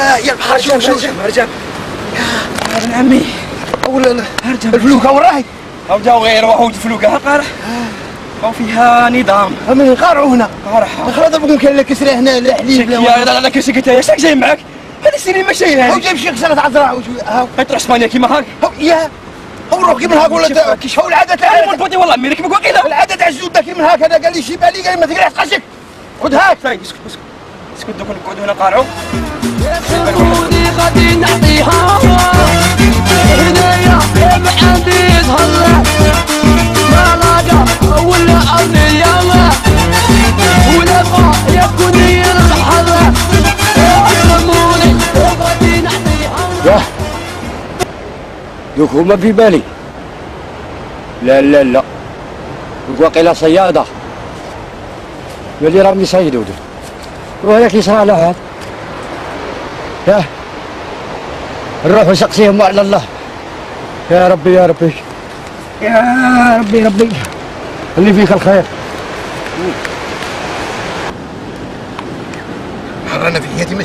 يا البحر شوف شوف شوف رجع ابن عمي. ولا لا الفلوكه وين راهي. أو جاو غير واحد فلوكه قارح؟ أو فيها نظام. من قارعوا هنا. قارح. خلاص ممكن لك كسره هنا لا حليب يا لا لا لا كسي قلت يا شاك جاي معك هذه السيري ما شيء هو هذه جايب شي خساره عذراء وشو هاو. تروح أسبانيا كيما هاك؟ يا. هو روح كيما هاك ولا هو العادة أنا تاع مربوطي والله ميرك بقوا كذا العادة تاع الزود كيما هاك هذا قال لي شي بالي قال لي ما تقرعش قشك خذ هاك. طيب اسكت اسكت. اسكت دوك نقعدوا هنا قارعوا. ياه دوك هما في بالي. لا لا لا. دوك واقيلا صيادة. يولي راهم يصيدوا دوك وهذاك يصرى له هذا ياه نروح نسقسيهم على الله. يا ربي يا ربي. يا ربي ربي. اللي فيك الخير. حرنا في حياتي ما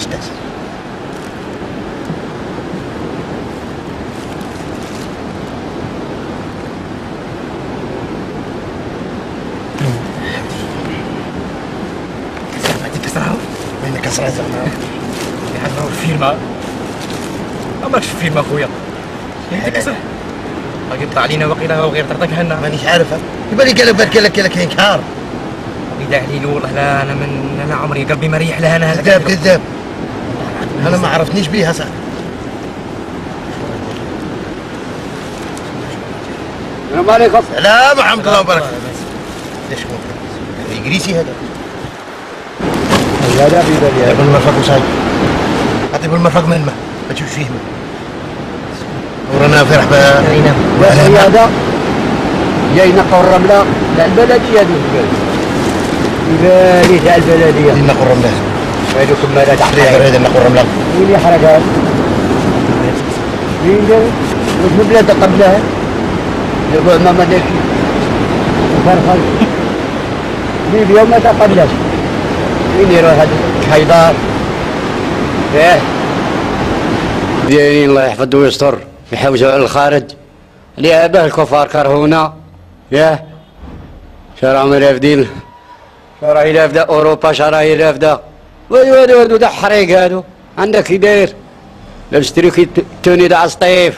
وين كسرها؟ زعما يحضروا الفيلم ماكش فيلم أخويا. كسر قطع علينا وقيلا وغير طرطق هنا. مانيش عارفها يبالي قال بالك لك لك انكار بدا علينا والله لا أنا من أنا عمري قلبي مريح لها أنا كذاب كذاب. أنا ما عرفتنيش بيها صح. السلام عليكم. سلام ورحمة الله وبركاته. يجريسي هذا. هذا في بالي طيب المرفق وساي اعطي بالمرفق من الماء. ما تشوفش فيه ورانا فرح بقى يا هذا جاي نقوا الرملة لا البلدية دي. في بالي تاع البلدية. اللي نقول رملة. هذوكم ما لا غير تحرق هذا نقول رملة. وين يحرق هذا؟ وين جاي؟ وش بلاد قبلها؟ يقول ما مدري. فرخل ليبيا وما قبلها؟ وين يروح هذا حيدار إيه؟ ديني الله يحفظه ويستر يحوزوا على الخارج لأباه الكفار كرهونا. ياه. شراهم رافدين شراهي رافدة أوروبا شراهي رافدة ويو هادو هادو دا حريق هادو عندك داير لا نشتري كي توني تاع سطيف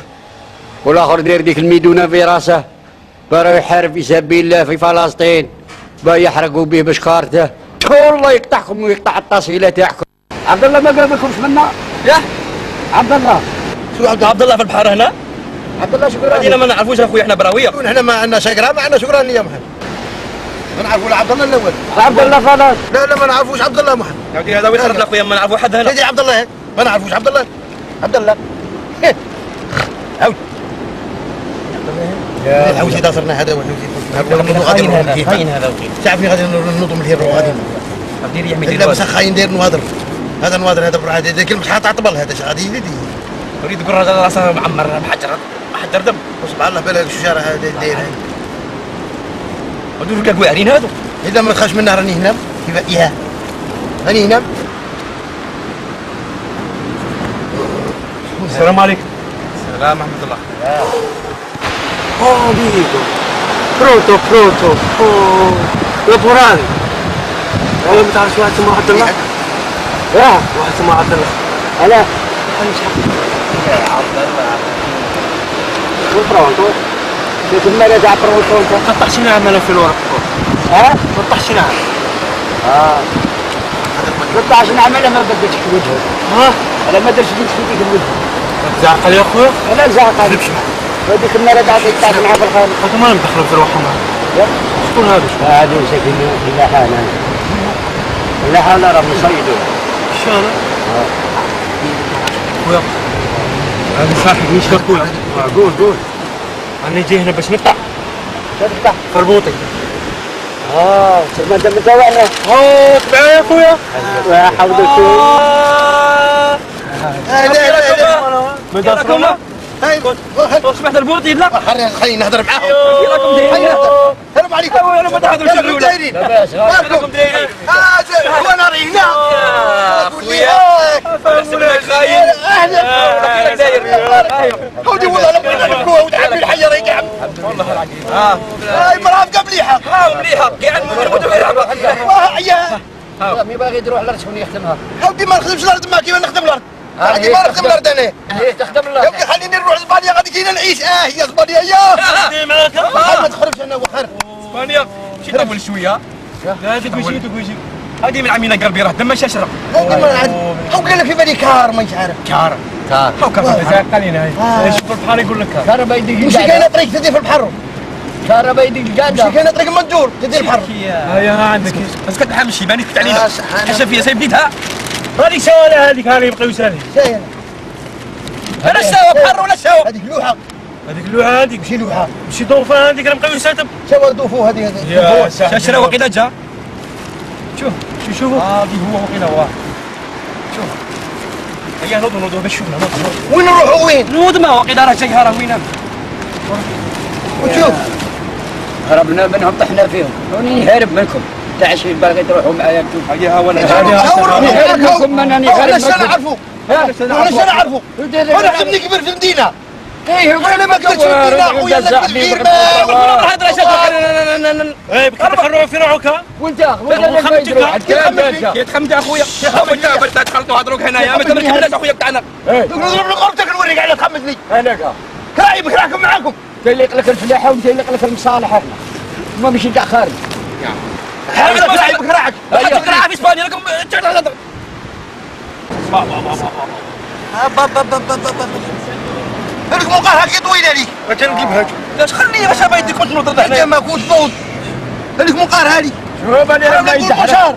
والآخر داير ديك الميدونة في راسه. برا يحارب في سبيل الله في فلسطين. با يحرقوا به بشكارته. الله يقطعكم ويقطع التصويله تاعكم عبد الله ما قربكمش منا؟ يا عبد الله شو عبد عبد الله في البحر هنا؟ عبد الله شكرا. هذينا ما نعرفوش اخويا إحنا براوية. إحنا ما عندنا شقرة ما عندنا شكرا اليوم إحنا ما نعرفوا لا عبد الله الأول. عبد الله خلاص لا لا ما نعرفوش عبد الله محمد عاودي هذا وين خرج اخويا ما نعرفوا حد هنا. سيدي عبد الله ما نعرفوش عبد الله عبد الله. عاود الحوسي دا صرنا هذا خاين هذا؟ وكيل تعرفني غادي نوضوا من الهيرو غادي عبدير يحمي لا بس خاين داير نوادر. هذا نوادر هذا برا هذا كلمة حاط عطبل هذا غادي يدي يريد يقول رجل راسه معمر محجر محجر دم. سبحان الله بلا شو شارع هذا داير ودول كاع واعرين هادو إذا ما تخافش منها راني هنا. كيف؟ يا راني هنا. السلام عليكم. السلام ورحمة الله. Oh, dico. Pronto, pronto. Oh, lavorare. والله ما تعرف واحد اسمه عبد الله. يا واحد اسمه عبد الله هلا. أنا مش عارف pronto. Siete in merito a pronto? 13 نعم أنا في الورق. ها؟ 13 نعم آه. 13 نعم أنا ما بدلتش في وجهك ها؟ أنا ما درتش في ديك الوجه زعقل يا أخويا؟ أنا زعقان تكذبش هذيك المرة تاعك معاه في الخارج انت ما ندخلوا في روحهم شكون هذا؟ هذه ساكن في لحالة لحالة راه مصيدوا إيش هذا اخويا هذا صاحب مش اخويا قول قول. أنا جاي هنا باش نفتح. تفتح فربوطي. آه ما أنت متوعنا آه تبعي يا أخويا. يا حول الشيء بدأتكم هاي سمعت البوطي لا خلينا نهضر معاهم. يلاكم دايرين السلام عليكم. أنا ما دايرين لاباس مالكم؟ دايرين هذا هو ناري هنا يا قول لي اخويا هاك. حسبنا خاين هودي والله لما نركبوها وتعبي الحجر يا عم والله العظيم آه هاي مرافقه مليحه ها مليحه قاعد نموت واه يا مي باغي تروح الأرض شكون يخدمها هودي ما نخدمش الأرض ما كيما نخدم الأرض هي ما نخدم. الأرض أنا هي تخدم الله ودي خليني نروح اسبانيا غادي كينا نعيش آه يا اسبانيا يا خدي معاك ما تخرجش أنا وخير اسبانيا شي طول شوية هذيك وشي هذيك هذه من عمينا قلبي راه دم عاد. هو قال لك في بالي كار ما عارف كار. كار. هاو كار؟ قالينا هاي شوف البحر يقول لك كهرباء يدق مش كاينة طريق تدير في البحر؟ كهرباء يدق مش القعده كاينة طريق منجور تدير البحر؟ هيا ها عندك. بس كتحمل شي باني كنت آه، علينا سبحان حاشا فيها سايب بديتها هذيك سهله هذيك هذه يبقى يسالي أنا الشاوة بحر ولا الشاوة هذيك لوحة. هذيك اللوحه هذيك. ماشي لوحة. مشي دورفان هذيك راه بقاو يساتم شاور دوفو هذه يا شاشرة وقيلا جا. شوف شوف شوفوا هذه هو وقيلا هو؟ شوف. هيا نوضوا نوضوا باش شوفنا نوضوا وين نروحوا وين؟ نوض ما وقيلا راه جاي راه وين وتشوف هربنا منهم طحنا فيهم. راني هارب منكم. تاع شي باغي تروحوا معايا أنتم هيا ها ولا أنا خارج منكم، ولا شنو منكم. نعرفوا ولا شنو نعرفوا أنا خدني كبر في المدينة. إيه أنا ما كبرتش في المدينة خويا لا الغير هذا شاشة اي بقى تخرعوا في روعك وانت وانت كي تخمد اخويا اخويا بس تخلطوا هضروك هنايا ما تمركبناش اخويا بتاعنا نضرب غرفتك نوريك على تخمسني هناك كراعي بكراعكم معاكم تيليق لك الفلاحه وتيليق لك المصالح هنا ما مشي تاع خارج حاول كراعي بكراعك تقرا في اسبانيا لكم هذيك موقعها كي طويلة لي أجل نجيبها لاش خليني باش بايدك كنت نوض أنت ما كنتش طول هذيك موقعها لي شوف اللي راك يدحرق بشار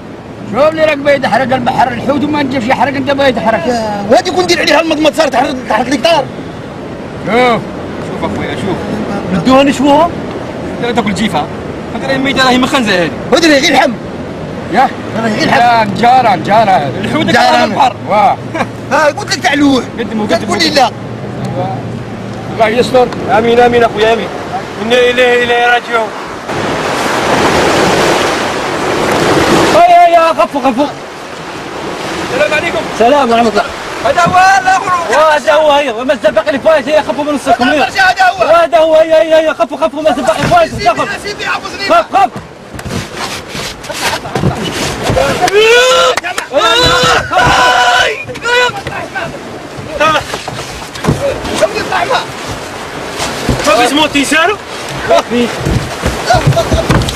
شوف اللي راك يدحرق البحر الحوت وما نجيبش يحرق أنت باغي تحرق وهذه كون ندير عليها المضمض صار تحت تحت الكتار شوف. شوف أخويا شوف. ندوها نشوها لا تاكل جيفة. هذه الميته راهي مخنزة هذه. هذه غير الحم. يا. غير الحم. جارة جارة. الحوت جارة. البحر واه ها قلت لك تاع لوح قدموا تقول لي قدموا لا الله يستر آمين آمين أخويا آمين. أنا إليه إليه راجعوا. يا يا خفوا خفوا. السلام عليكم. سلام ورحمة الله. هذا هو وهذا هو هي وما الزبق اللي فايت هي خفوا من نصكم هذا هو. وهذا هو هي هي هي خفوا خفوا ما الزبق اللي فايت سيدي خفوا. سيدي عبصني خف خف شوفي الطعمه ما اسمه تيسارو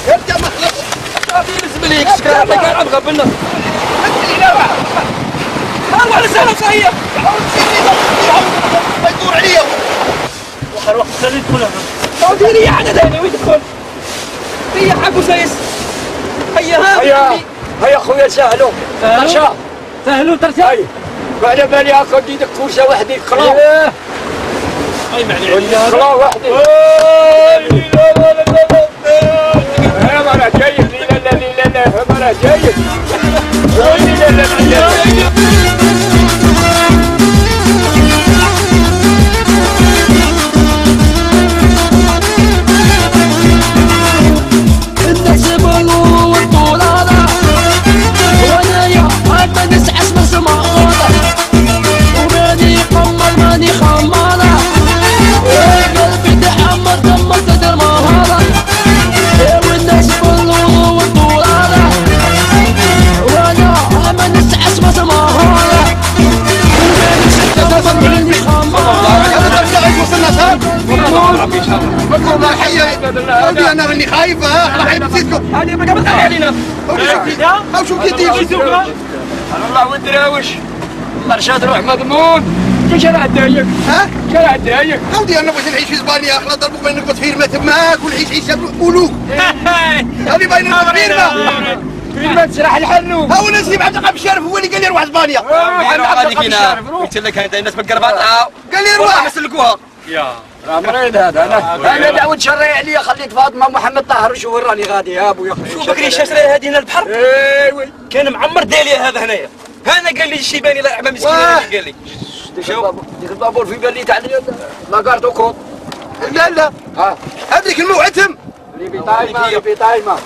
ارجع مخلص بالنسبة لي كان كان أبغى بنا الله على سهله صحيه ما يدور عليا وخر وقت سالي تدخل ديري يا عدد هنا وين تدخل هي حق سايس هيا ها هيا هيا خويا سهلوا ترشا سهلوا ترسا هاي وعلى بالي هاكا ديدك كوسه وحدي خلاص لا لا لا لا جيد لا مكروه ما حيا ودي أنا راني خايف راح يبسيتكم هذه بقى بتعلي علينا أو شوف يديك الله ودراوش مرشاد روح مضمون شارع الدايق ها شارع الدايق ودي أنا بغيت نعيش في اسبانيا إحنا ضربوك بين نقبض فيرما تماك ونعيش عيشه ملوك هذه باين نقبض فيرما فين ما تسرح الحنوب ها ولا نسيب عبد القادر الشارف هو اللي قال لي روح. اسبانيا هذه فينا قلت لك انت الناس بالقرباطة. قال لي روح. ما سلكوها راه مريض هذا. أنا أنا دعوة شرعي عليا خليت فاطمة محمد طاهر شوف وين راني غادي يا ابويا شوف بكري الشاشره هذه هنا البحر؟ ايوي كان معمر داليا هذا هنايا. أنا قال لي الشيباني الله يرحمه مسكين قال لي. ديك البابور في بالي تاع لاكارتو كود لا لا. هذيك الموعتم اللي بطايمة اللي بطايمة.